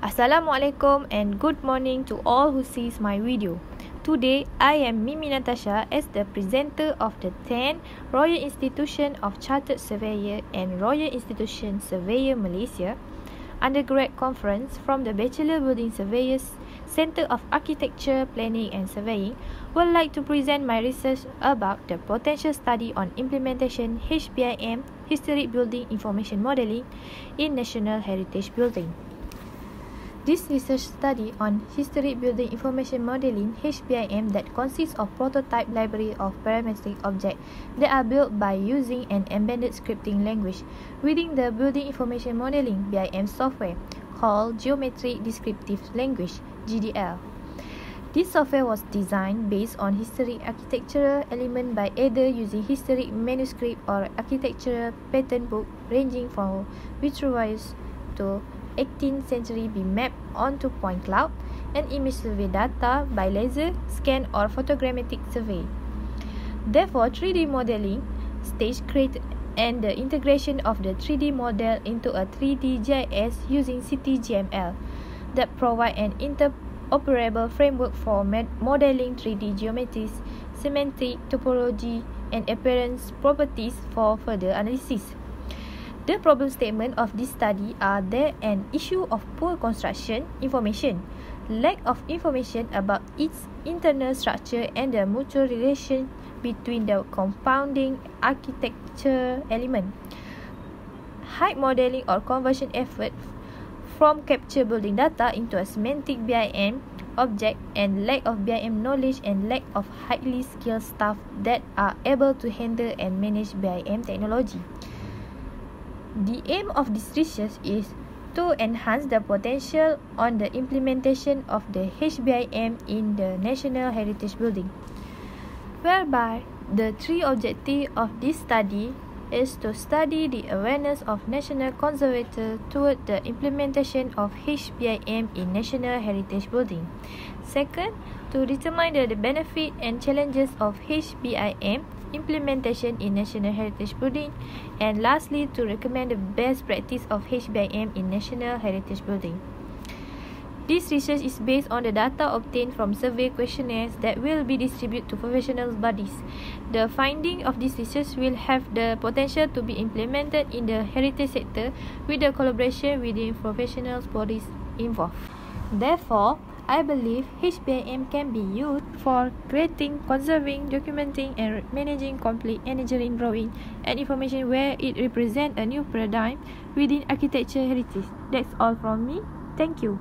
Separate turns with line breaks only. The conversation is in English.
Assalamualaikum and good morning to all who sees my video. Today, I am Mimi Natasha as the presenter of the 10th Royal Institution of Chartered Surveyor and Royal Institution Surveyor Malaysia undergrad conference from the Bachelor Building Surveyors Center of Architecture, Planning and Surveying would like to present my research about the potential study on implementation HBIM Historic Building Information Modeling in National Heritage Building. This research study on Historic Building Information Modeling HBIM that consists of prototype library of parametric objects that are built by using an embedded scripting language within the Building Information Modeling BIM software called Geometric Descriptive Language GDL. This software was designed based on historic architectural element by either using historic manuscript or architectural pattern book ranging from Vitruvius to 18th century be mapped onto point cloud and image survey data by laser, scan or photogrammetric survey. Therefore, 3D modeling stage create and the integration of the 3D model into a 3D GIS using CityGML that provide an interoperable framework for modeling 3D geometries, semantic topology and appearance properties for further analysis. The problem statement of this study are there an issue of poor construction information, lack of information about its internal structure and the mutual relation between the compounding architecture element. High modeling or conversion effort from capture building data into a semantic BIM object and lack of BIM knowledge and lack of highly skilled staff that are able to handle and manage BIM technology. The aim of this research is to enhance the potential on the implementation of the HBIM in the National Heritage Building, whereby the three objectives of this study is to study the awareness of national conservator toward the implementation of HBIM in National Heritage Building. Second, to determine the benefit and challenges of HBIM implementation in National Heritage Building, and lastly, to recommend the best practice of HBIM in National Heritage Building. This research is based on the data obtained from survey questionnaires that will be distributed to professional bodies. The finding of this research will have the potential to be implemented in the heritage sector with the collaboration within professional bodies involved. Therefore, I believe HBIM can be used for creating, conserving, documenting and managing complete engineering drawing and information where it represents a new paradigm within architecture heritage. That's all from me. Thank you.